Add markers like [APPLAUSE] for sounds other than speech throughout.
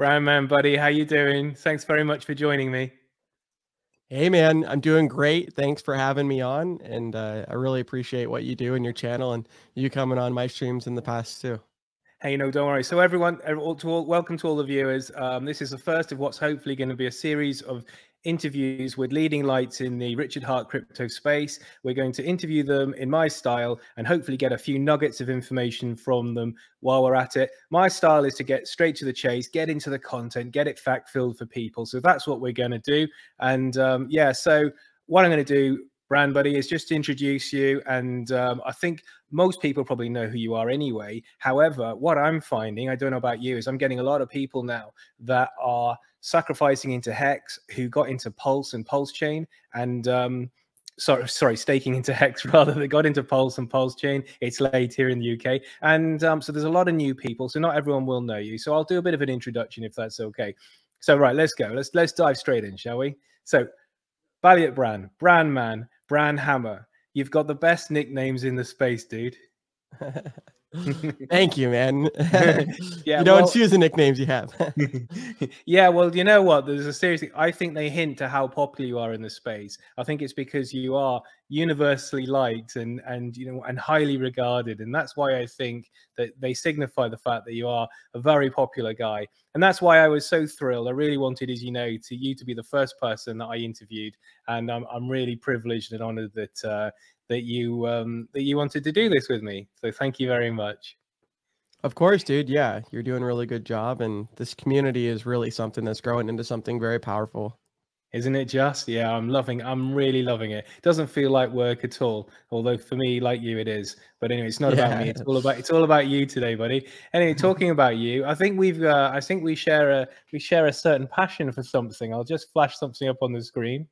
Brown man, buddy, how you doing? Thanks very much for joining me. Hey man, I'm doing great. Thanks for having me on, and uh, I really appreciate what you do in your channel and you coming on my streams in the past too. Hey, no, don't worry. So, everyone, to all, welcome to all the viewers. Um, this is the first of what's hopefully going to be a series of interviews with leading lights in the Richard Heart crypto space. We're going to interview them in my style and hopefully get a few nuggets of information from them while we're at it. My style is to get straight to the chase, get into the content, get it fact filled for people. So that's what we're going to do. And um, yeah, so what I'm going to do Brand Buddy is just to introduce you. And um, I think most people probably know who you are anyway. However, what I'm finding, I don't know about you, is I'm getting a lot of people now that are sacrificing into Hex who got into Pulse and Pulse Chain and um, sorry, sorry, staking into Hex [LAUGHS] rather. They got into Pulse and Pulse Chain. It's late here in the UK, and um, so there's a lot of new people. So not everyone will know you. So I'll do a bit of an introduction if that's okay. So right, let's go. Let's let's dive straight in, shall we? So, Balliet Bran, Brand Man, Bran Hammer. You've got the best nicknames in the space, dude. [LAUGHS] [LAUGHS] Thank you, man. [LAUGHS] yeah, you don't well, choose the nicknames you have. [LAUGHS] yeah, well, you know what? There's a serious. I think they hint to how popular you are in the space. I think it's because you are universally liked and and you know and highly regarded, and that's why I think that they signify the fact that you are a very popular guy, and that's why I was so thrilled. I really wanted, as you know, to you to be the first person that I interviewed, and I'm I'm really privileged and honored that. Uh, that you um, that you wanted to do this with me. So thank you very much. Of course, dude. Yeah, you're doing a really good job, and this community is really something that's growing into something very powerful. Isn't it just? Yeah, I'm loving. I'm really loving it. it. Doesn't feel like work at all. Although for me, like you, it is. But anyway, it's not yeah. about me. It's all about. It's all about you today, buddy. Anyway, [LAUGHS] talking about you, I think we've. Uh, I think we share a. We share a certain passion for something. I'll just flash something up on the screen.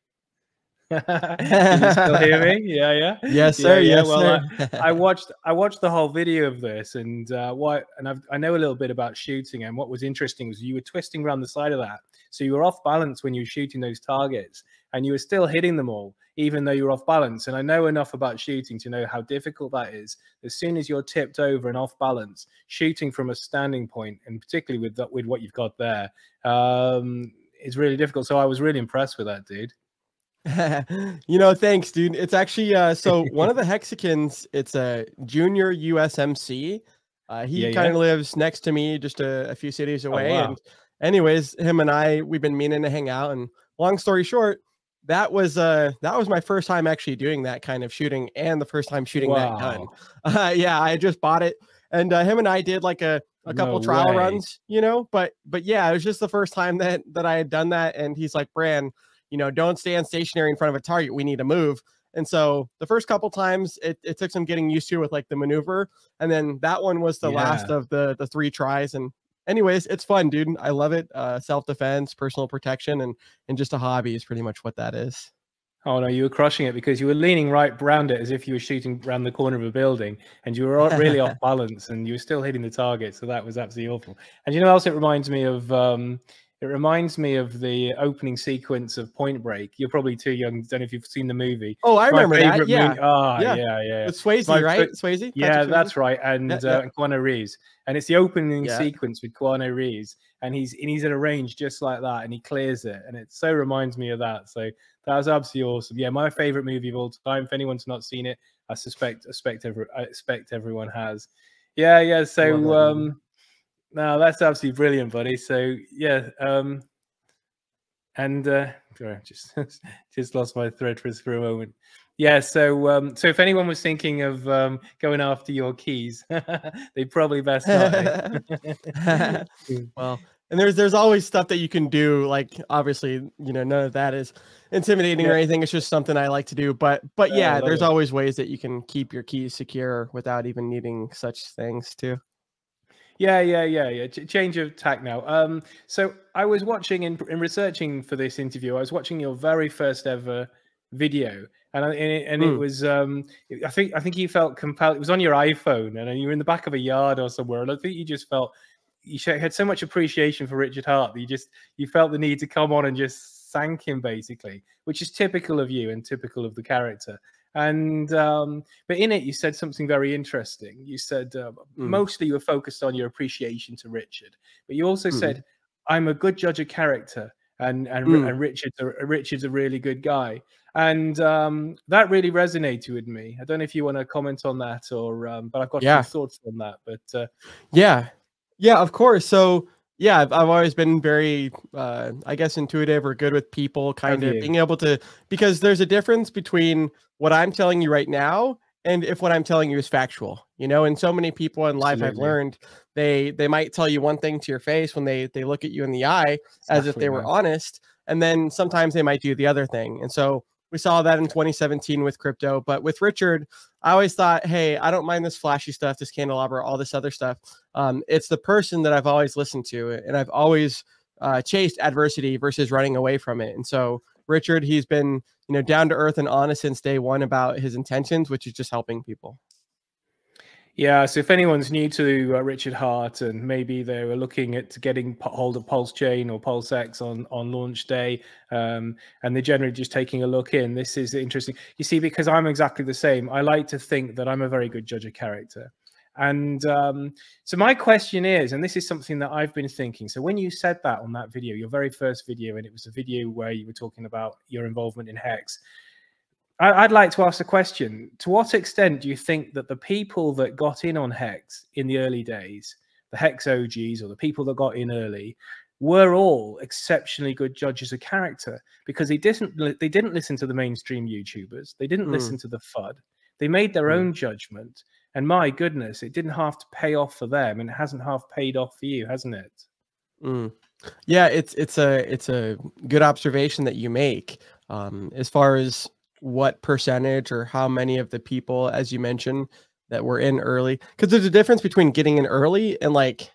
[LAUGHS] Can you still [LAUGHS] hear me? Yeah, yeah. Yes, sir. Yeah, yes, well, sir. I, [LAUGHS] I, watched I watched the whole video of this, and uh, what and I've, I know a little bit about shooting. And what was interesting was you were twisting around the side of that, so you were off balance when you were shooting those targets, and you were still hitting them all, even though you were off balance. And I know enough about shooting to know how difficult that is. As soon as you're tipped over and off balance, shooting from a standing point, and particularly with that, with what you've got there, um, is really difficult. So I was really impressed with that, dude. [LAUGHS] you know, thanks, dude. It's actually uh so [LAUGHS] one of the Hexicans, it's a junior USMC. Uh he yeah, kind of yeah. lives next to me, just a, a few cities oh, away. Oh, wow. And anyways, him and I we've been meaning to hang out. And long story short, that was uh that was my first time actually doing that kind of shooting and the first time shooting wow. that gun. [LAUGHS] Uh, yeah, I just bought it. And uh, him and I did like a a couple no trial way. runs, you know, but but yeah, it was just the first time that that I had done that. And he's like, Bran, you know, don't stand stationary in front of a target. We need to move. And so the first couple times it, it took some getting used to with like the maneuver. And then that one was the yeah. last of the the three tries. And anyways, it's fun, dude. I love it. Uh, self-defense, personal protection, and and just a hobby is pretty much what that is. Oh no, you were crushing it because you were leaning right around it as if you were shooting around the corner of a building, and you were really off [LAUGHS] balance, and you were still hitting the target. So that was absolutely awful. And you know, else it reminds me of um, it reminds me of the opening sequence of Point Break. You're probably too young. Don't know if you've seen the movie. Oh, I remember that. Yeah. Movie. Oh, yeah. yeah, yeah. It's Swayze, My, right? Swayze. Yeah, that's right. And yeah, yeah. Uh, Keanu Reeves. And it's the opening yeah. sequence with Keanu Reeves, and he's and he's at a range just like that, and he clears it, and it so reminds me of that. So that was absolutely awesome. Yeah, my favorite movie of all time. If anyone's not seen it, I suspect expect every, I expect everyone has. Yeah, yeah. So um no, that's absolutely brilliant, buddy. So yeah, um, and uh, sorry, just [LAUGHS] just lost my thread for, for a moment. Yeah, so um, so if anyone was thinking of um, going after your keys, [LAUGHS] they probably best not. Eh? [LAUGHS] well, and there's there's always stuff that you can do. Like obviously, you know, none of that is intimidating yeah. or anything. It's just something I like to do. But but yeah, there's it. always ways that you can keep your keys secure without even needing such things too. Yeah, yeah, yeah, yeah. Ch- change of tack now. Um, so I was watching in, in researching for this interview. I was watching your very first ever video, and and it, and mm. it hmm. was um, I think I think you felt compelled. It was on your iPhone, and you were in the back of a yard or somewhere, and I think you just felt you had so much appreciation for Richard Heart that you just you felt the need to come on and just thank him basically, which is typical of you and typical of the character. And um, but in it, you said something very interesting. You said uh, mm. mostly you were focused on your appreciation to Richard, but you also mm. said, I'm a good judge of character, and and, mm. and Richard's a, Richard's a really good guy, and um, that really resonated with me. I don't know if you want to comment on that, or um, but I've got yeah. some thoughts on that. But uh, yeah, yeah, of course. So yeah, I've, I've always been very, uh, I guess, intuitive or good with people, kind of being able to, because there's a difference between what I'm telling you right now and if what I'm telling you is factual, you know. And so many people in life I've learned they they might tell you one thing to your face when they they look at you in the eye as if they were honest, and then sometimes they might do the other thing. And so we saw that in 2017 with crypto, but with Richard, I always thought, hey, I don't mind this flashy stuff, this candelabra, all this other stuff. Um, it's the person that I've always listened to, and I've always uh, chased adversity versus running away from it. And so Richard, he's been you know down to earth and honest since day one about his intentions, which is just helping people. Yeah, so if anyone's new to uh, Richard Heart and maybe they were looking at getting hold of Pulse Chain or PulseX on, on launch day, um, and they're generally just taking a look in, this is interesting. You see, because I'm exactly the same, I like to think that I'm a very good judge of character. And um, so my question is, and this is something that I've been thinking. So when you said that on that video, your very first video, and it was a video where you were talking about your involvement in Hex, I'd like to ask a question. To what extent do you think that the people that got in on Hex in the early days, the Hex OGs or the people that got in early, were all exceptionally good judges of character because they didn't they didn't listen to the mainstream YouTubers, they didn't mm. listen to the FUD, they made their mm. own judgment, and my goodness, it didn't have to pay off for them, and it hasn't half paid off for you, hasn't it? Mm. Yeah, it's it's a it's a good observation that you make. Um, as far as what percentage or how many of the people, as you mentioned, that were in early, because there's a difference between getting in early and like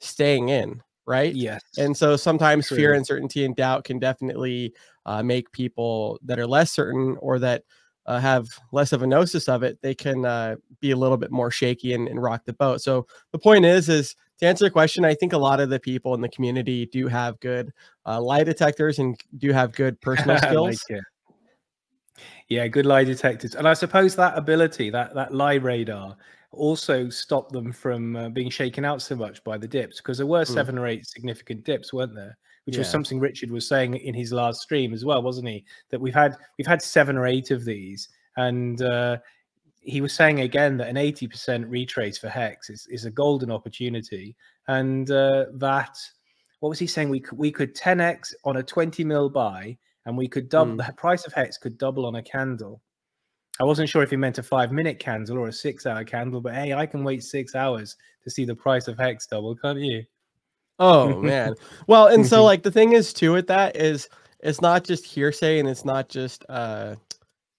staying in, right? Yes. And so sometimes True. fear, uncertainty, and doubt can definitely uh, make people that are less certain or that uh, have less of a gnosis of it, they can uh, be a little bit more shaky and, and, rock the boat. So the point is, is to answer the question, I think a lot of the people in the community do have good uh, lie detectors and do have good personal [LAUGHS] skills. like yeah, good lie detectors, and I suppose that ability, that that lie radar, also stopped them from uh, being shaken out so much by the dips because there were mm. seven or eight significant dips, weren't there? Which yeah. was something Richard was saying in his last stream as well, wasn't he? That we've had we've had seven or eight of these, and uh, he was saying again that an 80% retrace for hex is, is a golden opportunity and uh, that what was he saying we could we could 10x on a 20 mil buy and we could double mm. the price of hex could double on a candle. I wasn't sure if he meant a five minute candle or a six hour candle, but hey, I can wait six hours to see the price of hex double, can't you? Oh [LAUGHS] man. Well, and so [LAUGHS] like the thing is too with that is it's not just hearsay and it's not just uh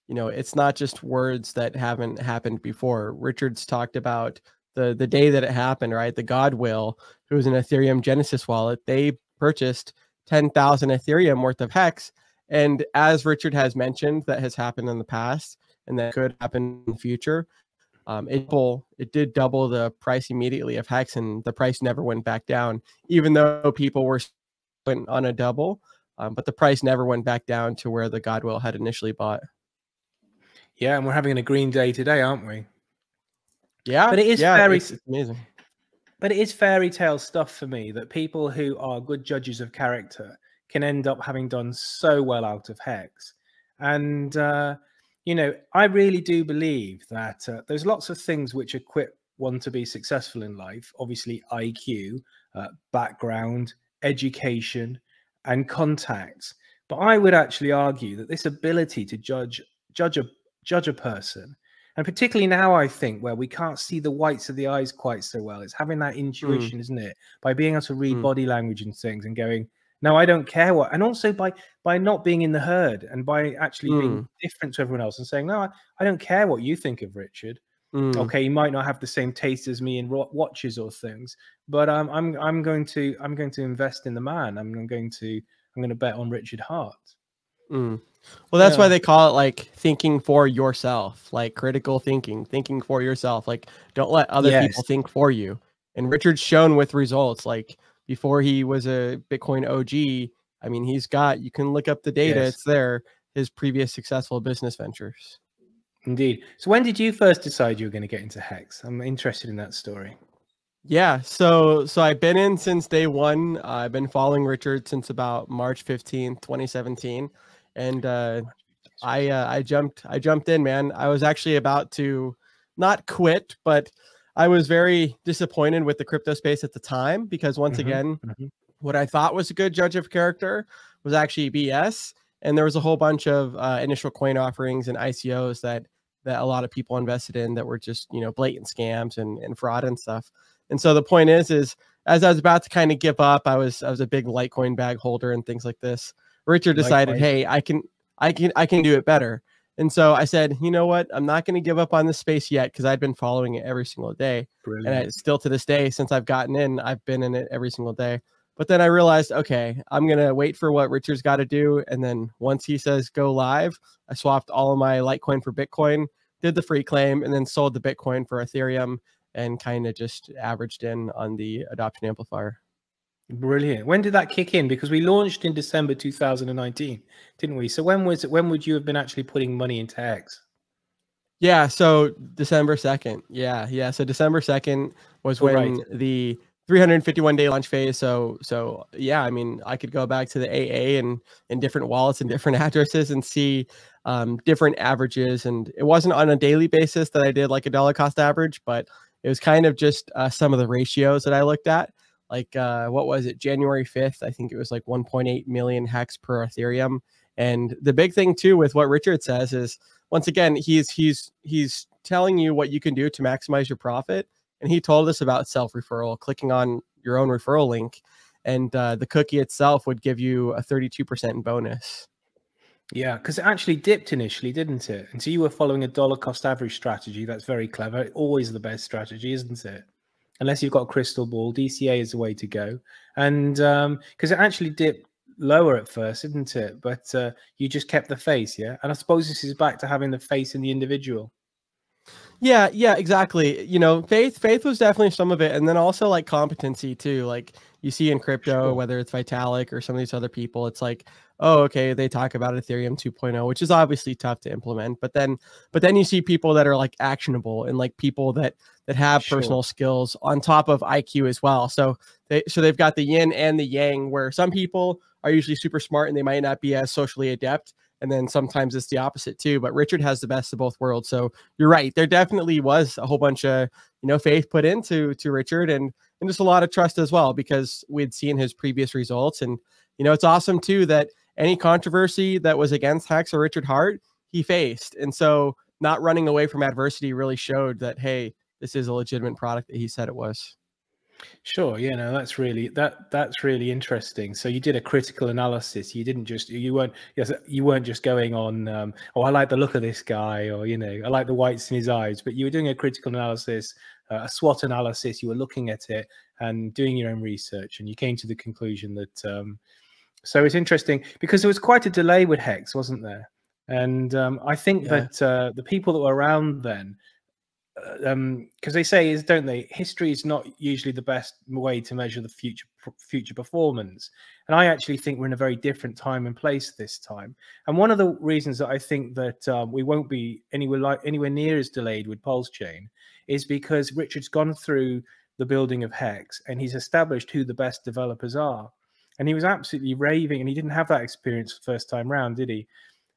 you know, it's not just words that haven't happened before. Richard's talked about the the day that it happened, right? The Godwill, who was an Ethereum Genesis wallet, they purchased 10,000 Ethereum worth of hex and as Richard has mentioned, that has happened in the past and that could happen in the future. Um, it, it did double the price immediately of Hex, and the price never went back down, even though people were on a double. Um, but the price never went back down to where the Godwill had initially bought. Yeah, and we're having a green day today, aren't we? Yeah, but it is yeah, very it's, it's amazing. But it is fairy tale stuff for me that people who are good judges of character can end up having done so well out of hex. And, uh, you know, I really do believe that uh, there's lots of things which equip one to be successful in life. Obviously, IQ, uh, background, education, and contacts. But I would actually argue that this ability to judge judge a judge a person, and particularly now, I think where we can't see the whites of the eyes quite so well, it's having that hmm. intuition, mm. isn't it? By being able to read mm. body language and things and going, no, I don't care what. And also by by not being in the herd and by actually mm. being hmm. different to everyone else and saying, no, I, I, don't care what you think of Richard. Mm. Okay, you might not have the same taste as me in watches or things, but um, I'm I'm going to I'm going to invest in the man. I'm going to I'm going to bet on Richard Heart. Mm. Well, that's yeah. why they call it like thinking for yourself, like critical thinking, thinking for yourself. Like don't let other yes. people think for you. And Richard's shown with results, like before he was a Bitcoin OG. I mean, he's got, you can look up the data, yes. it's there, his previous successful business ventures. Indeed. So when did you first decide you were going to get into Hex? I'm interested in that story. Yeah, so so I've been in since day one. Uh, I've been following Richard since about March fifteenth, 2017, and uh, I uh, I jumped I jumped in, man. I was actually about to not quit, but I was very disappointed with the crypto space at the time because once mm-hmm, again, mm-hmm. what I thought was a good judge of character was actually BS, and there was a whole bunch of uh, initial coin offerings and ICOs that that a lot of people invested in that were just you know blatant scams and, and fraud and stuff. And so the point is, is as I was about to kind of give up, I was I was a big Litecoin bag holder and things like this. Richard decided, Litecoin. hey, I can I can I can do it better. And so I said, you know what? I'm not going to give up on this space yet because I've been following it every single day. Brilliant. And I, still to this day, since I've gotten in, I've been in it every single day. But then I realized, okay, I'm going to wait for what Richard's got to do. And then once he says go live, I swapped all of my Litecoin for Bitcoin, did the free claim, and then sold the Bitcoin for Ethereum and kind of just averaged in on the adoption amplifier. Brilliant. When did that kick in? Because we launched in December 2019, didn't we? So when was it, when would you have been actually putting money into X? Yeah, so December 2nd. Yeah, yeah. So December 2nd was oh, when right. the 351 day launch phase. So so yeah, I mean, I could go back to the AA and in different wallets and [LAUGHS] different addresses and see um, different averages. And it wasn't on a daily basis that I did like a dollar cost average, but it was kind of just uh, some of the ratios that I looked at like uh, what was it january 5th i think it was like 1.8 million hex per ethereum and the big thing too with what richard says is once again he's he's he's telling you what you can do to maximize your profit and he told us about self referral clicking on your own referral link and uh, the cookie itself would give you a 32% bonus yeah, because it actually dipped initially, didn't it? And so you were following a dollar cost average strategy. That's very clever. Always the best strategy, isn't it? Unless you've got a crystal ball. DCA is the way to go, and because um, it actually dipped lower at first, didn't it? But uh, you just kept the face, yeah. And I suppose this is back to having the face in the individual. Yeah, yeah, exactly. You know, faith, faith was definitely some of it, and then also like competency too. Like you see in crypto, whether it's Vitalik or some of these other people, it's like, oh, okay, they talk about Ethereum 2.0, which is obviously tough to implement. But then, but then you see people that are like actionable and like people that that have sure. personal skills on top of IQ as well. So they so they've got the yin and the yang, where some people are usually super smart and they might not be as socially adept. And then sometimes it's the opposite too. But Richard has the best of both worlds. So you're right. There definitely was a whole bunch of, you know, faith put into to Richard and and just a lot of trust as well because we'd seen his previous results. And you know, it's awesome too that any controversy that was against Hex or Richard Heart he faced. And so not running away from adversity really showed that, hey, this is a legitimate product that he said it was. Sure, yeah, no, that's really that that's really interesting. So you did a critical analysis. You didn't just you weren't yes you weren't just going on um, oh I like the look of this guy or you know I like the whites in his eyes, but you were doing a critical analysis, uh, a SWOT analysis. You were looking at it and doing your own research, and you came to the conclusion that um, so it's interesting because there was quite a delay with Hex, wasn't there? And um, I think yeah. that uh, the people that were around then, because uh, um, they say is don't they? History is not usually the best way to measure the future future performance. And I actually think we're in a very different time and place this time. And one of the reasons that I think that um, we won't be anywhere like anywhere near as delayed with Pulse Chain is because Richard's gone through the building of Hex and he's established who the best developers are and he was absolutely raving. And he didn't have that experience first time round, did he?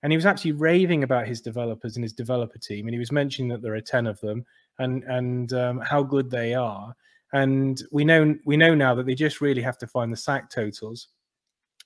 And he was actually raving about his developers and his developer team. And he was mentioning that there are ten of them and and um, how good they are. And we know we know now that they just really have to find the sack totals.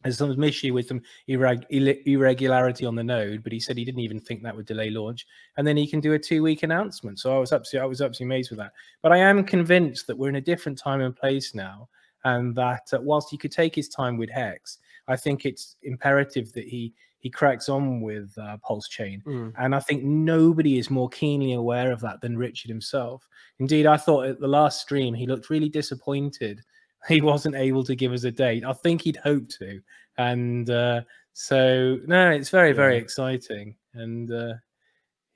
There's some issue with some irreg- irregularity on the node, but he said he didn't even think that would delay launch. And then he can do a two-week announcement. So I was absolutely, I was absolutely amazed with that. But I am convinced that we're in a different time and place now, and that uh, whilst he could take his time with Hex, I think it's imperative that he he cracks on with uh, Pulse Chain, mm. and I think nobody is more keenly aware of that than Richard himself. Indeed, I thought at the last stream he looked really disappointed [LAUGHS] he wasn't able to give us a date. I think he'd hoped to, and uh, so no, it's very yeah. very exciting, and uh,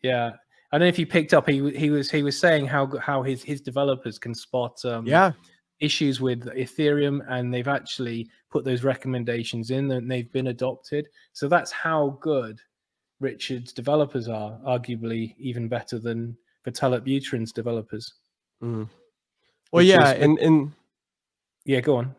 yeah. I don't know if you picked up. He he was he was saying how how his his developers can spot um, yeah issues with Ethereum and they've actually put those recommendations in and they've been adopted. So that's how good Richard's developers are, arguably even better than Vitalik Buterin's developers. Mm. Well, yeah, is, and and yeah, go on.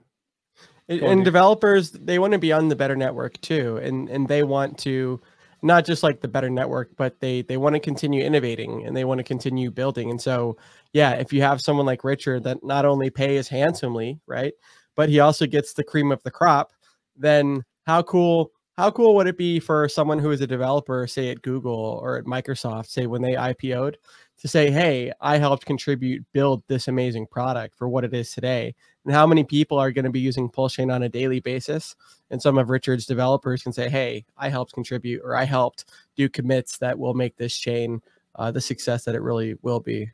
Go and on, developers they want to be on the better network too, and and they want to not just like the better network, but they they want to continue innovating and they want to continue building. And so, yeah, if you have someone like Richard that not only pays handsomely, right, but he also gets the cream of the crop, then how cool how cool would it be for someone who is a developer, say at Google or at Microsoft, say when they IPO'd, to say, hey, I helped contribute build this amazing product for what it is today. And how many people are going to be using Pulsechain on a daily basis? And some of Richard's developers can say, hey, I helped contribute or I helped do commits that will make this chain uh, the success that it really will be.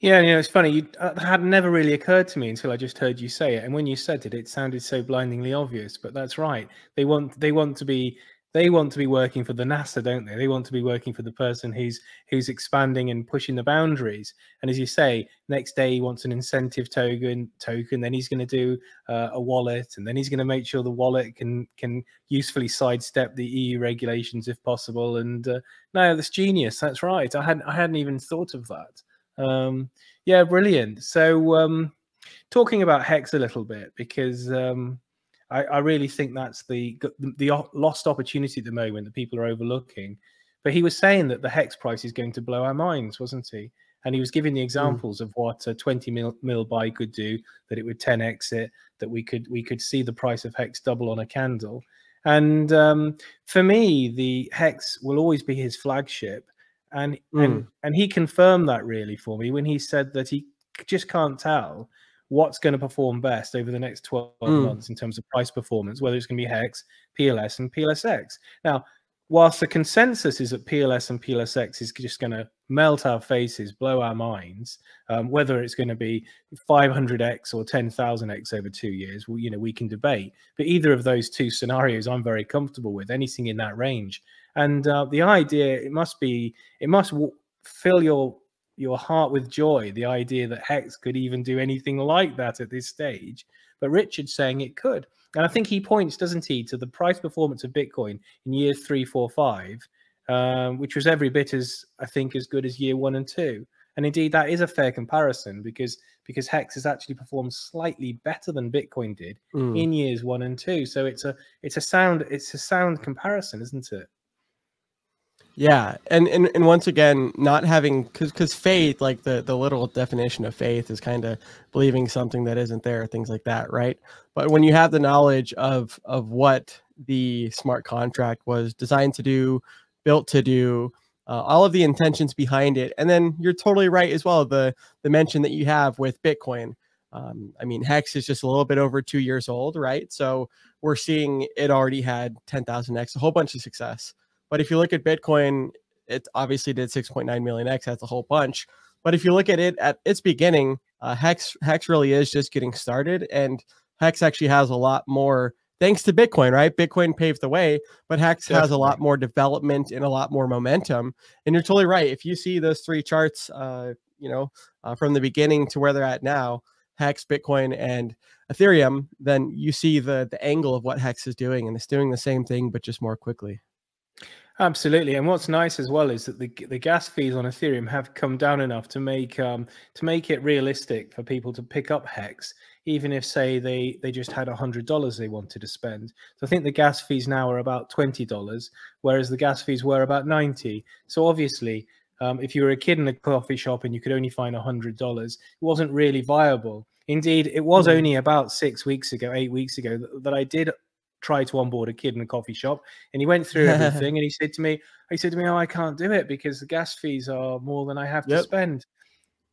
Yeah, you know, it's funny. You, uh, had never really occurred to me until I just heard you say it. And when you said it, it sounded so blindingly obvious. But that's right. They want they want to be they want to be working for the NASA, don't they? They want to be working for the person who's who's expanding and pushing the boundaries. And as you say, next day he wants an incentive token, token. Then he's going to do uh, a wallet, and then he's going to make sure the wallet can can usefully sidestep the EU regulations if possible. And uh, no, that's genius. That's right. I hadn't I hadn't even thought of that. Um, yeah, brilliant. So um, talking about Hex a little bit because. Um, I, I really think that's the, the, the lost opportunity at the moment that people are overlooking. But he was saying that the hex price is going to blow our minds, wasn't he? And he was giving the hmm. examples mm. of what a 20 mil, mil buy could do, that it would 10x it, that we could we could see the price of hex double on a candle. And um, for me, the hex will always be his flagship. And mm. and and he confirmed that really for me when he said that he just can't tell what's going to perform best over the next 12 mm. months in terms of price performance, whether it's going to be HEX, PLS, and PLSX. Now, whilst the consensus is that PLS and PLSX is just going to melt our faces, blow our minds, um, whether it's going to be 500x or 10,000x over two years, well, you know, we can debate. But either of those two scenarios, I'm very comfortable with anything in that range. And uh, the idea, it must be, it must fill your your heart with joy the idea that Hex could even do anything like that at this stage. But Richard's saying it could. And I think he points, doesn't he, to the price performance of Bitcoin in years three, four, five, um, which was every bit as, I think, as good as year one and two. And indeed, that is a fair comparison because because Hex has actually performed slightly better than Bitcoin did mm. in years one and two. So it's a it's a sound it's a sound comparison, isn't it? Yeah, and and, and once again, not having because because faith, like the the literal definition of faith, is kind of believing something that isn't there, things like that, right? But when you have the knowledge of of what the smart contract was designed to do, built to do, uh, all of the intentions behind it, and then you're totally right as well. The the mention that you have with Bitcoin. Um, I mean, Hex is just a little bit over two years old, right? So we're seeing it already had 10,000x, a whole bunch of success. But if you look at Bitcoin, it obviously did 6.9 million X. That's a whole bunch. But if you look at it at its beginning, uh, Hex Hex really is just getting started, and Hex actually has a lot more thanks to Bitcoin, right? Bitcoin paved the way, but Hex Definitely. has a lot more development and a lot more momentum. And you're totally right. If you see those three charts, uh, you know, uh, from the beginning to where they're at now, Hex, Bitcoin, and Ethereum, then you see the the angle of what Hex is doing, and it's doing the same thing but just more quickly. Absolutely, and what's nice as well is that the the gas fees on Ethereum have come down enough to make um, to make it realistic for people to pick up Hex, even if say they they just had a hundred dollars they wanted to spend. So I think the gas fees now are about twenty dollars, whereas the gas fees were about ninety. So obviously, um, if you were a kid in a coffee shop and you could only find a hundred dollars, it wasn't really viable. Indeed, it was mm. only about six weeks ago, eight weeks ago, that, that I did try to onboard a kid in a coffee shop and he went through [LAUGHS] everything and he said to me he said to me oh i can't do it because the gas fees are more than i have yep. to spend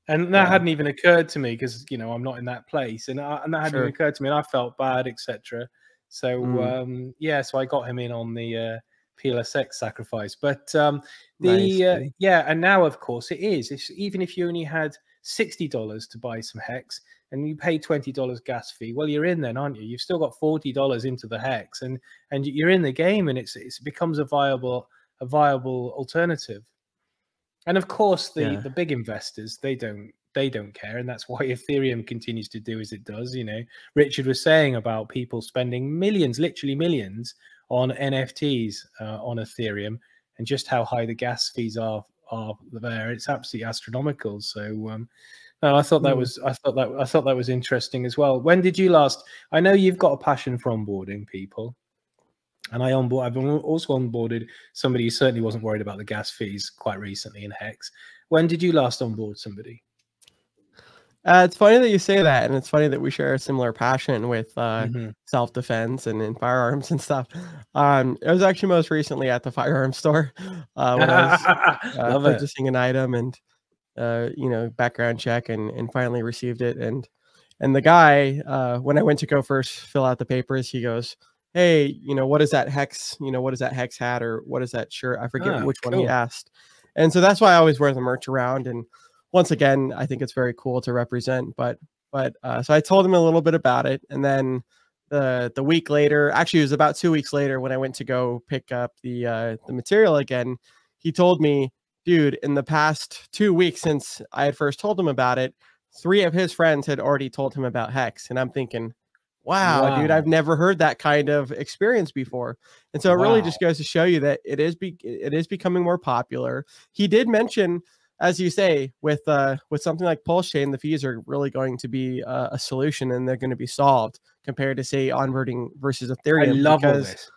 and that yeah. hadn't even occurred to me because you know i'm not in that place and, I, and that hadn't sure. occurred to me and i felt bad etc so mm. um yeah so i got him in on the uh plsx sacrifice but um the nice. uh, yeah and now of course it is if, even if you only had $60 to buy some hex and you pay $20 gas fee well you're in then aren't you? You've still got $40 into the hex and and you're in the game and it's it becomes a viable a viable alternative. And of course the yeah. the big investors they don't they don't care and that's why [LAUGHS] ethereum continues to do as it does you know. Richard was saying about people spending millions literally millions on nfts uh, on ethereum and just how high the gas fees are are there. It's absolutely astronomical so um No, I thought that mm. was I thought that I thought that was interesting as well. When did you last? I know you've got a passion for onboarding people, and I onboard. I've also onboarded somebody who certainly wasn't worried about the gas fees quite recently in Hex. When did you last onboard somebody? Uh, it's funny that you say that, and it's funny that we share a similar passion with uh, mm-hmm. self defense and in firearms and stuff. Um, it was actually most recently at the firearms store uh, when I was [LAUGHS] uh, purchasing it. an item and uh, you know background check and and finally received it and and the guy uh, when I went to go first fill out the papers, he goes, "Hey, you know what is that hex? You know what is that hex hat or what is that shirt? I forget ah, which cool. one he asked." And so that's why I always wear the merch around and once again, I think it's very cool to represent. But but uh, so I told him a little bit about it, and then the the week later, actually, it was about two weeks later when I went to go pick up the uh, the material again. He told me, dude, in the past two weeks since I had first told him about it, three of his friends had already told him about Hex, and I'm thinking. Wow, wow, dude, I've never heard that kind of experience before. And so it wow. really just goes to show you that it is be- it is becoming more popular. He did mention as you say, with uh, with something like Pulse Chain, the fees are really going to be uh, a solution, and they're going to be solved compared to say onboarding versus Ethereum. I love because, this.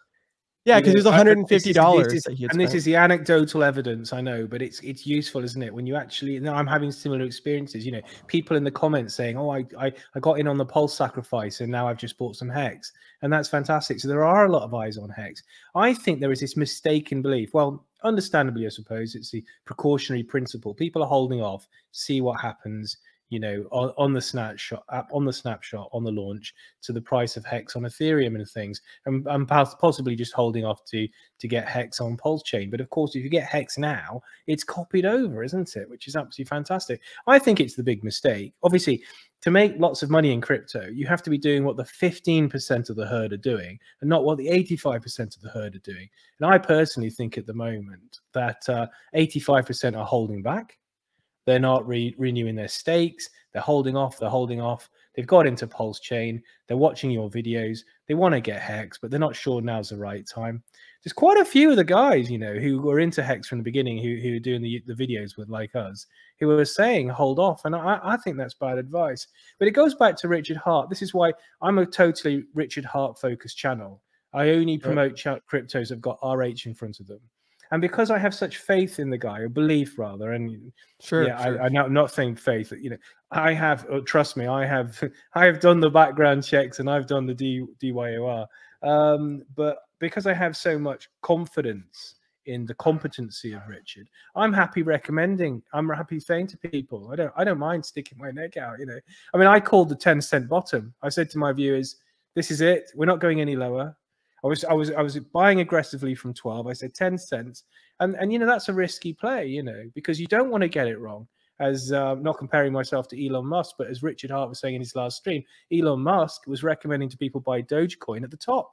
Yeah, because there's 150 dollars, and this is the anecdotal evidence. I know, but it's it's useful, isn't it? When you actually, now I'm having similar experiences. You know, people in the comments saying, "Oh, I, I I got in on the pulse sacrifice, and now I've just bought some hex," and that's fantastic. So there are a lot of eyes on hex. I think there is this mistaken belief. Well, understandably, I suppose it's the precautionary principle. People are holding off, see what happens you know, on, on, the snapshot, on the snapshot, on the launch to the price of Hex on Ethereum and things, and, and possibly just holding off to to get Hex on Pulse Chain. But of course, if you get Hex now, it's copied over, isn't it? Which is absolutely fantastic. I think it's the big mistake. Obviously, to make lots of money in crypto, you have to be doing what the 15% of the herd are doing and not what the 85% of the herd are doing. And I personally think at the moment that uh, 85% are holding back they're not re- renewing their stakes. They're holding off. They're holding off. They've got into Pulse Chain. They're watching your videos. They want to get Hex, but they're not sure now's the right time. There's quite a few of the guys, you know, who were into Hex from the beginning, who who are doing the, the videos with like us, who were saying hold off, and I, I think that's bad advice. But it goes back to Richard Heart. This is why I'm a totally Richard Heart focused channel. I only promote cryptos that've got RH in front of them and because I have such faith in the guy, or belief rather, and sure, yeah, sure. I, am not, not saying faith. You know, I have uh, trust me, I have [LAUGHS] I have done the background checks and I've done the D, DYOR. Um, but because I have so much confidence in the competency of Richard, I'm happy recommending. I'm happy saying to people, I don't I don't mind sticking my neck out. You know, I mean, I called the 10 cent bottom. I said to my viewers, "This is it. We're not going any lower." I was I was I was buying aggressively from 12. I said 10 cents. And and you know that's a risky play, you know, because you don't want to get it wrong. As uh, not comparing myself to Elon Musk, but as Richard Heart was saying in his last stream, Elon Musk was recommending to people buy Dogecoin at the top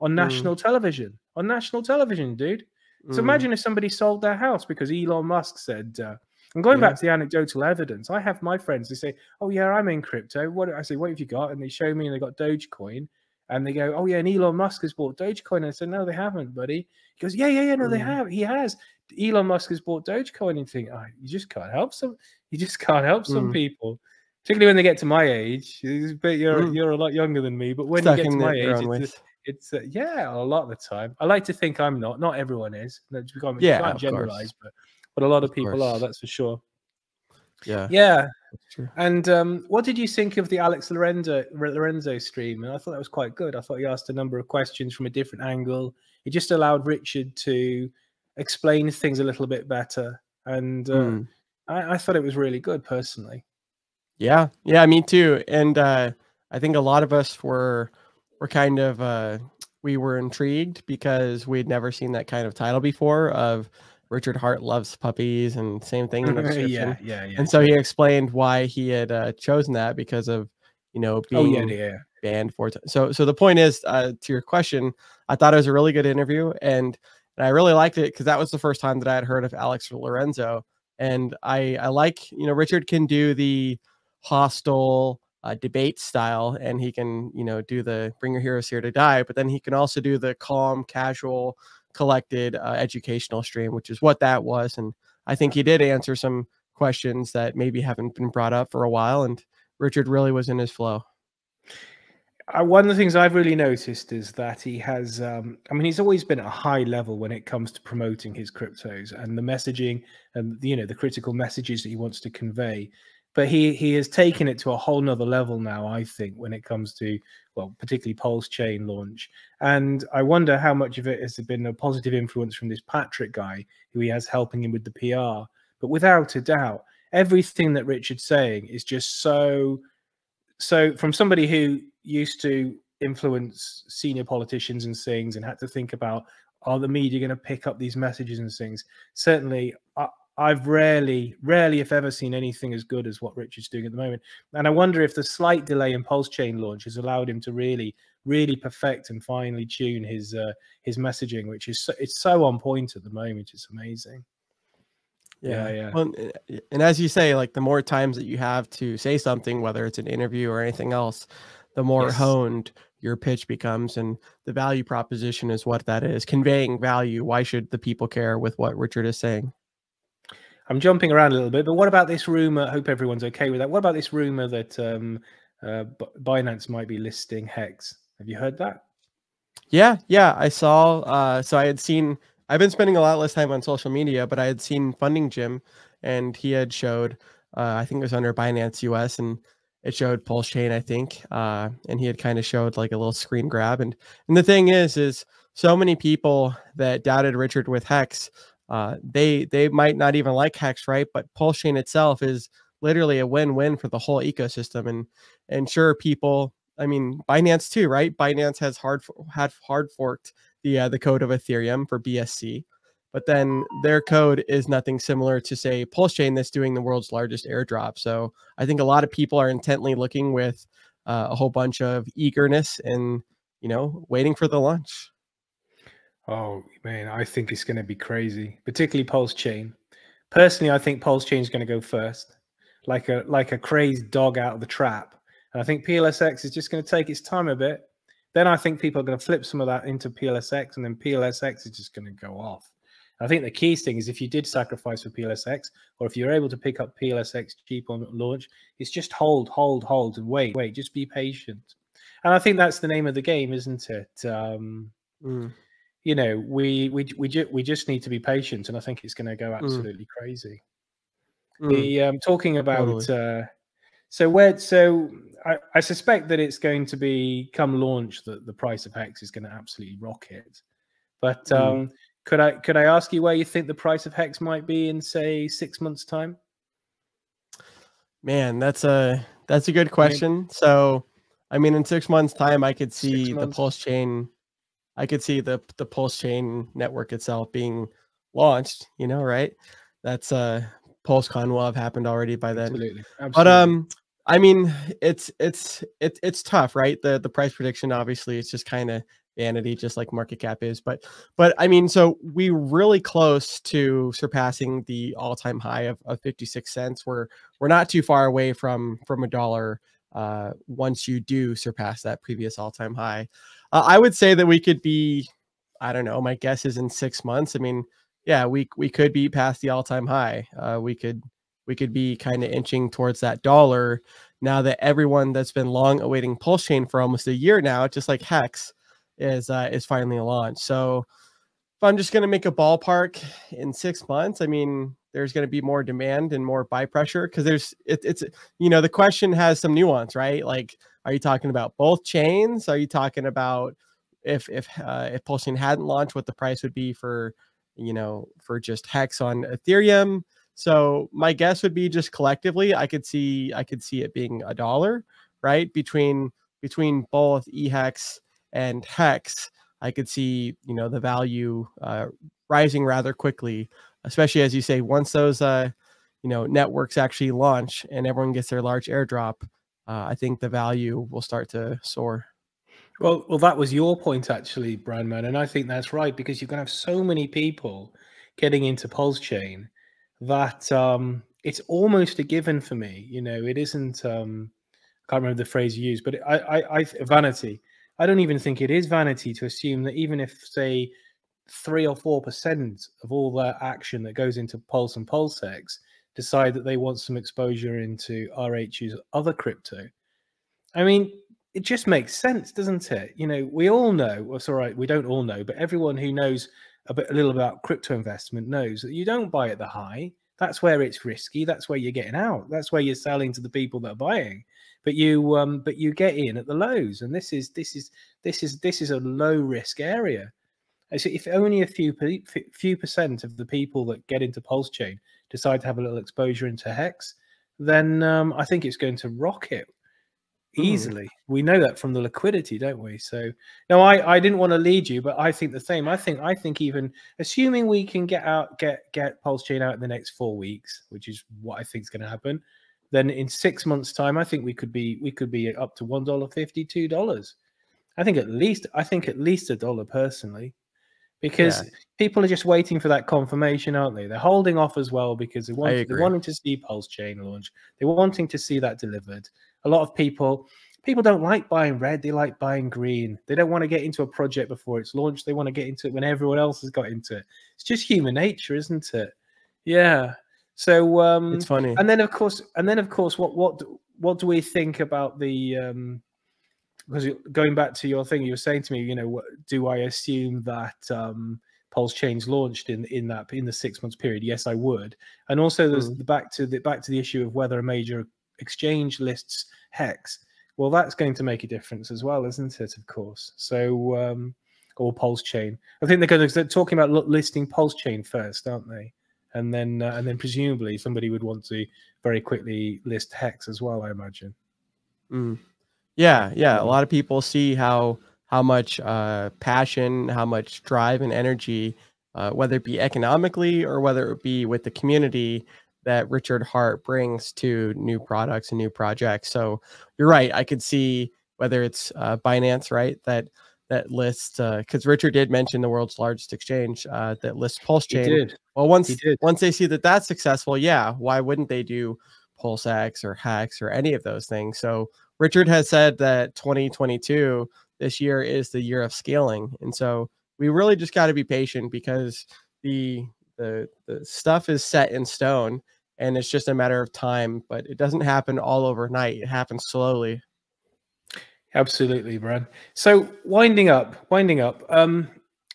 on mm. national mm. television. On national television, dude. So mm. imagine if somebody sold their house because Elon Musk said, uh, I'm going yeah. back to the anecdotal evidence. I have my friends, they say, Oh, yeah, I'm in crypto. What I say, what have you got? And they show me and they got Dogecoin and they go, "Oh yeah, and Elon Musk has bought Dogecoin." And I said, "No, they haven't, buddy." He goes, "Yeah, yeah, yeah, no, mm. they have. He has. Elon Musk has bought Dogecoin." And you think, oh, you just can't help some. You just can't help some mm. people, particularly when they get to my age. But you're mm. you're a lot younger than me. But when Stuck you get to my age, it's, it's uh, yeah, a lot of the time. I like to think I'm not. Not everyone is. You can't, yeah, you can't generalize, but but a lot of, of people course. are. That's for sure. Yeah. Yeah. And um, what did you think of the Alex Lorenzo Lorenzo stream? And I thought that was quite good. I thought he asked a number of questions from a different angle. It just allowed Richard to explain things a little bit better, and uh, mm. I, I, thought it was really good personally. Yeah, yeah, me too. And uh, I think a lot of us were were kind of uh, we were intrigued because we'd never seen that kind of title before of Richard Heart loves puppies, and same thing in the [LAUGHS] description. yeah, yeah, yeah. And so he explained why he had uh, chosen that because of you know being oh, yeah, yeah. banned for. So, so the point is, uh, to your question, I thought it was a really good interview, and, and I really liked it because that was the first time that I had heard of Alex Lorenzo, and I I like you know Richard can do the hostile uh, debate style and he can you know do the bring your heroes here to die but then he can also do the calm casual collected uh, educational stream, which is what that was. And I think he did answer some questions that maybe haven't been brought up for a while. And Richard really was in his flow. Uh, one of the things I've really noticed is that he has, um, I mean, he's always been at a high level when it comes to promoting his cryptos and the messaging and, you know, the critical messages that he wants to convey. But he he has taken it to a whole nother level now, I think, when it comes to, well, particularly Pulse Chain launch. And I wonder how much of it has been a positive influence from this Patrick guy who he has helping him with the PR. But without a doubt, everything that Richard's saying is just so so from somebody who used to influence senior politicians and things and had to think about are the media going to pick up these messages and things certainly i've rarely rarely if ever seen anything as good as what richard's doing at the moment and i wonder if the slight delay in pulse chain launch has allowed him to really really perfect and finally tune his uh, his messaging which is so, it's so on point at the moment it's amazing yeah, yeah. Well, and as you say, like the more times that you have to say something, whether it's an interview or anything else, the more yes. honed your pitch becomes. And the value proposition is what that is conveying value. Why should the people care with what Richard is saying? I'm jumping around a little bit, but what about this rumor? Hope everyone's okay with that. What about this rumor that um, uh, Binance might be listing Hex? Have you heard that? Yeah, yeah, I saw. Uh, so I had seen I've been spending a lot less time on social media, but I had seen Funding Jim, and he had showed. Uh, I think it was under Binance US, and it showed Pulse Chain, I think, uh, and he had kind of showed like a little screen grab. And and the thing is, is so many people that doubted Richard with Hex, uh, they they might not even like Hex, right? But Pulse Chain itself is literally a win-win for the whole ecosystem, and and sure, people. I mean, Binance too, right? Binance has hard had hard forked the uh, the code of Ethereum for BSC, but then their code is nothing similar to say Pulse Chain that's doing the world's largest airdrop. So I think a lot of people are intently looking with uh, a whole bunch of eagerness and you know waiting for the launch. Oh man, I think it's going to be crazy, particularly Pulse Chain. Personally, I think Pulse Chain is going to go first, like a like a crazed dog out of the trap. And I think PLSX is just going to take its time a bit then I think people are going to flip some of that into PLSX, and then PLSX is just going to go off. I think the key thing is if you did sacrifice for PLSX, or if you're able to pick up PLSX cheap on launch, it's just hold, hold, hold, and wait, wait, just be patient. And I think that's the name of the game, isn't it? Um, mm. You know, we we we, ju- we just need to be patient, and I think it's going to go mm. absolutely mm. crazy. Mm. The um, talking about totally. uh, so where so I, I, suspect that it's going to be come launch that the price of Hex is going to absolutely rocket. But mm. um, could I could I ask you where you think the price of Hex might be in say six months' time? Man, that's a that's a good question. I mean, so, I mean, in six months' time, I could see the Pulse chain. I could see the the Pulse chain network itself being launched. You know, right? That's uh PulseCon will have happened already by then. Absolutely. Absolutely. But um, I mean, it's it's it's it's tough, right? The the price prediction, obviously, it's just kind of vanity, just like market cap is. But but I mean, so we really close to surpassing the all time high of, of 56 cents. We're we're not too far away from from a dollar uh, once you do surpass that previous all time high. Uh, I would say that we could be, I don't know, my guess is in six months. I mean, yeah, we we could be past the all time high. Uh, we could we could be kind of inching towards that dollar now that everyone that's been long awaiting Pulse Chain for almost a year now, just like Hex, is uh, is finally launched. So if I'm just going to make a ballpark in six months, I mean, there's going to be more demand and more buy pressure because there's it, it's you know the question has some nuance, right? Like, are you talking about both chains? Are you talking about if if uh, if Pulse hadn't launched, what the price would be for you know for just Hex on Ethereum? So my guess would be just collectively, I could see I could see it being a dollar, right? Between between both ehex and hex, I could see you know the value uh, rising rather quickly, especially as you say once those uh, you know networks actually launch and everyone gets their large airdrop. Uh, I think the value will start to soar. Well, well, that was your point actually, Brandman, and I think that's right because you're going to have so many people getting into Pulse Chain that um, it's almost a given for me. You know, it isn't. Um, I can't remember the phrase you used, but I, I, I, vanity. I don't even think it is vanity to assume that even if, say, three or four percent of all the action that goes into Pulse and PulseX decide that they want some exposure into RHU's other crypto. I mean, it just makes sense, doesn't it? You know, we all know, well, it's all right, we don't all know, but everyone who knows a bit a little about crypto investment knows that you don't buy at the high. That's where it's risky. That's where you're getting out. That's where you're selling to the people that are buying. But you um but you get in at the lows. And this is this is this is this is a low risk area. So if only a few few percent of the people that get into Pulse Chain decide to have a little exposure into Hex, then um, I think it's going to rocket hmm. easily. Mm. We know that from the liquidity, don't we? So no, I, I didn't want to lead you, but I think the same. I think I think even assuming we can get out get get Pulse Chain out in the next four weeks, which is what I think is going to happen, then in six months' time, I think we could be we could be up to one dollar fifty, two dollars. I think at least I think at least a dollar personally because yeah. people are just waiting for that confirmation, aren't they? They're holding off as well because they want they're wanting to see Pulse Chain launch. They're wanting to see that delivered. A lot of people people don't like buying red; they like buying green. They don't want to get into a project before it's launched. They want to get into it when everyone else has got into it. It's just human nature, isn't it? Yeah. So um, it's funny. And then of course, and then of course, what what what do we think about the um, because going back to your thing, you were saying to me, you know, do I assume that um, Pulse Chain's launched in in that in the six months period? Yes, I would. And also, there's mm. the back to the back to the issue of whether a major exchange lists hex. Well, that's going to make a difference as well, isn't it? Of course. So, um, or Pulse Chain. I think they're going to they're talking about listing Pulse Chain first, aren't they? And then uh, and then presumably somebody would want to very quickly list hex as well. I imagine. Mm. Yeah, yeah. A lot of people see how how much uh, passion, how much drive and energy, uh, whether it be economically or whether it be with the community, that Richard Heart brings to new products and new projects. So you're right. I could see whether it's uh, Binance, right, that that lists because uh, Richard did mention the world's largest exchange uh, that lists Pulse Chain. Well, once once they see that that's successful, yeah, why wouldn't they do Pulse X or Hex or any of those things? So Richard has said that 2022 this year is the year of scaling, and so we really just got to be patient because the the the stuff is set in stone, and it's just a matter of time. But it doesn't happen all overnight; it happens slowly. Absolutely, Brad. So winding up, winding up. Um,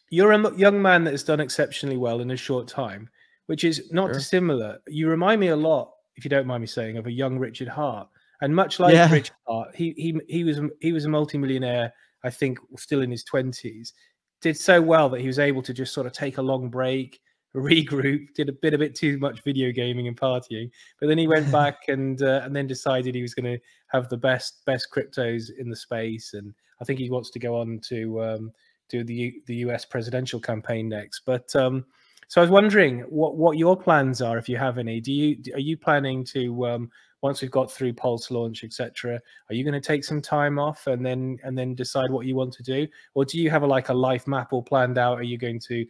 you're a young man that has done exceptionally well in a short time, which is not sure. dissimilar. You remind me a lot, if you don't mind me saying, of a young Richard Heart and much like yeah. Rich Heart, he he he was he was a multimillionaire. I think still in his twenties. Did so well that he was able to just sort of take a long break, [LAUGHS] regroup, did a bit a bit too much video gaming and partying, but then he went [LAUGHS] back and uh, and then decided he was going to have the best best cryptos in the space, and I think he wants to go on to um, do the the US presidential campaign next. But um, so I was wondering what what your plans are if you have any. Do you are you planning to um, once we've got through pulse launch etc are you going to take some time off and then and then decide what you want to do? Or do you have a like a life map all planned out? Are you going to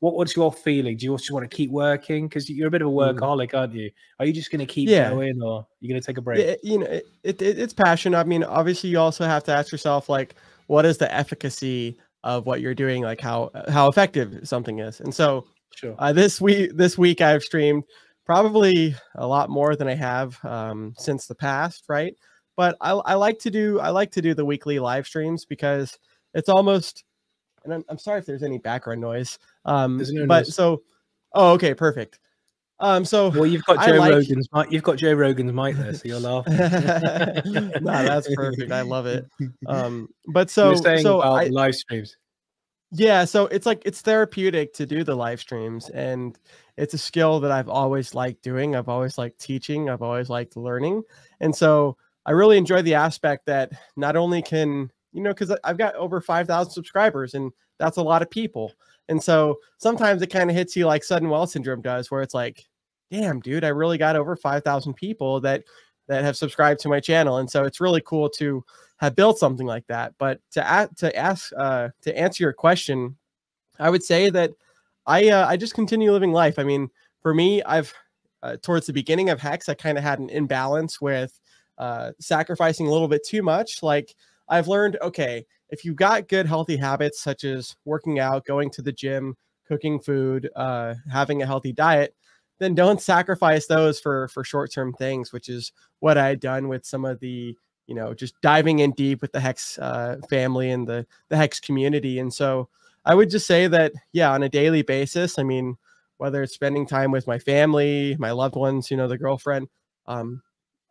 what what's your feeling? Do you just want to keep working? Because you're a bit of a mm. workaholic aren't you? Are you just going to keep yeah. going or you're you going to take a break? You know it, it, it's passion. I mean obviously you also have to ask yourself like what is the efficacy of what you're doing? Like how how effective something is. And so sure. uh, this week this week i've streamed probably a lot more than I have um, since the past, right? But I, I, like to do I like to do the weekly live streams because it's almost. And I'm, I'm sorry if there's any background noise. Um, no but noise. so, oh, okay, perfect. Um, so well, you've got Joe like... Rogan's mic. You've got Joe Rogan's mic there, so you're laughing. [LAUGHS] nah, that's perfect. I love it. [LAUGHS] Um, but so so I, live streams. Yeah, so it's like it's therapeutic to do the live streams, and it's a skill that I've always liked doing. I've always liked teaching. I've always liked learning. And so I really enjoy the aspect that not only can, you know, because I've got over 5,000 subscribers and that's a lot of people. And so sometimes it kind of hits you like sudden wealth syndrome does, where it's like, damn, dude, I really got over 5,000 people that that have subscribed to my channel. And so it's really cool to have built something like that. But to to ask uh, to answer your question, I would say that I uh, I just continue living life. I mean, for me, I've uh, towards the beginning of Hex, I kind of had an imbalance with uh, sacrificing a little bit too much. Like I've learned, okay, if you've got good healthy habits such as working out, going to the gym, cooking food, uh, having a healthy diet, then don't sacrifice those for for short-term things, which is what I had done with some of the you know just diving in deep with the hex uh, family and the the hex community. And so i would just say that yeah on a daily basis i mean whether it's spending time with my family my loved ones you know the girlfriend um,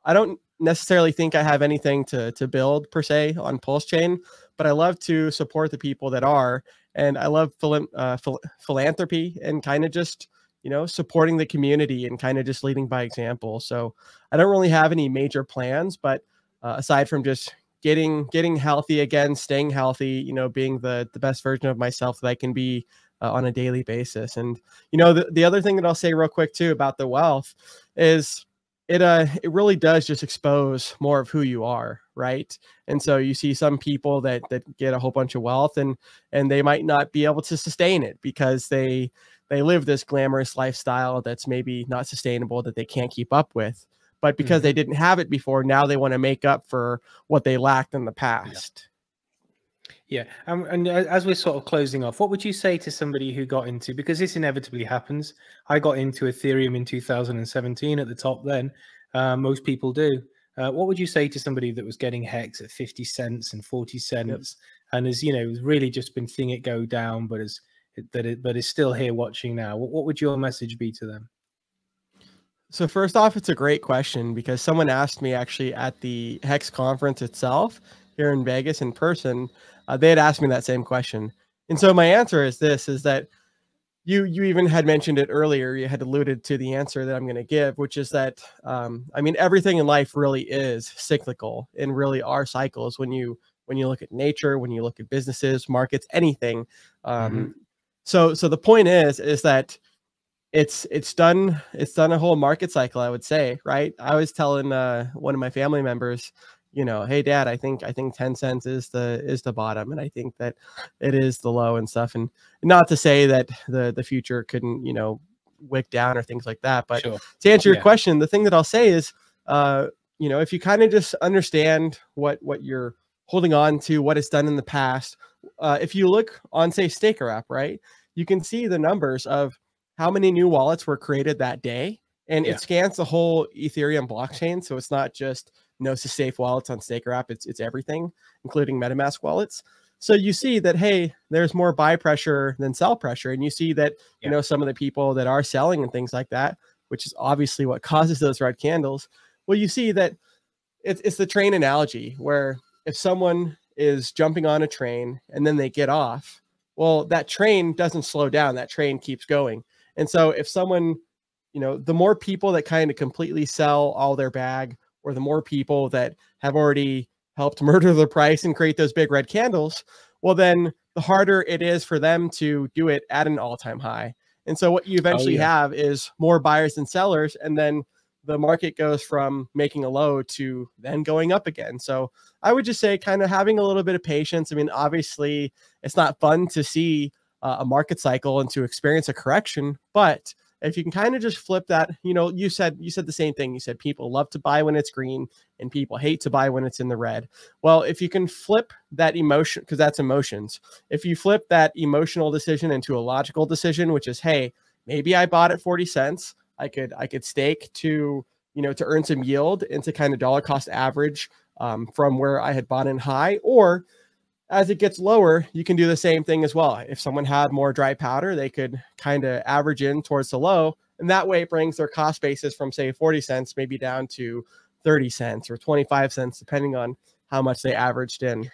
i don't necessarily think i have anything to to build per se on pulse chain but i love to support the people that are. And i love phil- uh, phil- philanthropy and kind of just you know supporting the community and kind of just leading by example. So i don't really have any major plans but uh, aside from just getting getting healthy again, staying healthy, you know, being the the best version of myself that I can be uh, on a daily basis. And you know, the, the other thing that I'll say real quick too about the wealth is it uh it really does just expose more of who you are right and so you see some people that that get a whole bunch of wealth and and they might not be able to sustain it because they they live this glamorous lifestyle that's maybe not sustainable that they can't keep up with but because mm-hmm. they didn't have it before, now they want to make up for what they lacked in the past. Yeah. yeah. Um, and as we're sort of closing off, what would you say to somebody who got into, because this inevitably happens. I got into Ethereum in 2017 at the top then. Uh, most people do. Uh, what would you say to somebody that was getting hex at 50 cents and 40 cents yep. and has, you know, really just been seeing it go down, but is that it, but is still here watching now? What, what would your message be to them? So first off, it's a great question because someone asked me actually at the Hex conference itself here in Vegas in person. Uh, they had asked me that same question, and so my answer is this: is that you you even had mentioned it earlier. You had alluded to the answer that I'm going to give, which is that um, I mean everything in life really is cyclical, and really are cycles. When you when you look at nature, when you look at businesses, markets, anything. Um, mm-hmm. So so the point is is that it's it's done it's done a whole market cycle i would say right i was telling uh, one of my family members you know hey dad i think i think 10 cents is the is the bottom and i think that it is the low and stuff and not to say that the the future couldn't you know wick down or things like that but sure. to answer your yeah. question the thing that i'll say is uh you know if you kind of just understand what what you're holding on to what it's done in the past uh if you look on say staker app right you can see the numbers of how many new wallets were created that day. And yeah. it scans the whole Ethereum blockchain. So it's not just Gnosis safe wallets on Staker app, it's, it's everything, including MetaMask wallets. So you see that, hey, there's more buy pressure than sell pressure. And you see that, yeah. you know, some of the people that are selling and things like that, which is obviously what [LAUGHS] causes those red candles. Well, you see that it's, it's the train analogy where if someone is jumping on a train and then they get off, well, that train doesn't slow down. That train keeps going. And so if someone, you know, the more people that kind of completely sell all their bag, or the more people that have already helped [LAUGHS] murder the price and create those big red candles, well, then the harder it is for them to do it at an all time high. And so what you oh, eventually oh, yeah. have is more buyers than sellers. And then the market goes from making a low to then going up again. So I would just say kind of having a little bit of patience. I mean, obviously, it's not fun to see uh, a market cycle and to experience a correction. But if you can kind of just flip that, you know, you said you said the same thing. You said people love to buy when it's green and people hate to buy when it's in the red. Well, if you can flip that emotion, because that's emotions. If you flip that emotional decision into a logical decision, which is, hey, maybe I bought at 40 cents. I could I could stake to you know to earn some yield and to kind of dollar cost average um, from where I had bought in high, or as it gets lower, you can do the same thing as well. If someone had more dry powder, they could kind of average in towards the low. And that way it brings their cost basis from, say, 40 cents maybe down to 30 cents or 25 cents, depending on how much they averaged in.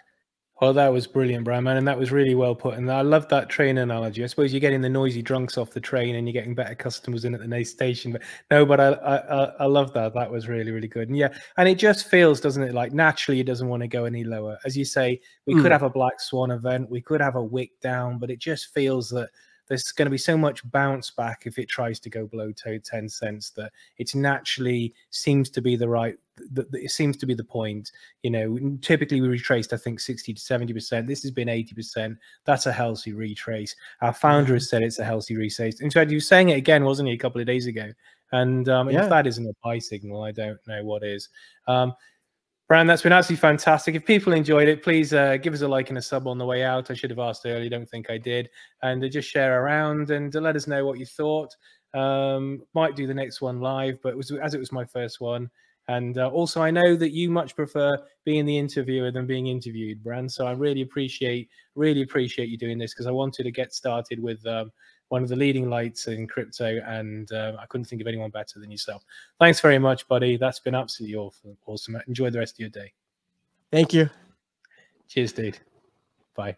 Oh, that was brilliant, Brian, man. And that was really well put. And I love that train analogy. I suppose you're getting the noisy drunks off the train and you're getting better customers in at the next station. But no, but I, I, I love that. That was really, really good. And yeah, and it just feels, doesn't it? Like naturally, it doesn't want to go any lower. As you say, we mm. could hmm. have a Black Swan event, we could have a wick down, but it just feels that there's going to be so much bounce back if it tries to go below 10 cents that it's naturally seems to be the right that it seems to be the point. You know typically we retraced i think 60 to 70 percent. This has been 80 percent. That's a healthy retrace. Our founder has said it's a healthy retrace. In fact he was saying it again wasn't he a couple of days ago? And um, yeah. if that isn't a buy signal i don't know what is. Um, Brian, that's been absolutely fantastic. If people enjoyed it, please uh, give us a like and a sub on the way out. I should have asked earlier, don't think I did. And uh, just share around and uh, let us know what you thought. Um, might do the next one live, but it was as it was my first one. And uh, also, I know that you much prefer being the interviewer than being interviewed, Bran. So I really appreciate, really appreciate you doing this because I wanted to get started with um, one of the leading lights in crypto, and uh, I couldn't think of anyone better than yourself. Thanks very much, buddy. That's been absolutely awesome. Enjoy the rest of your day. Thank you. Cheers, dude. Bye.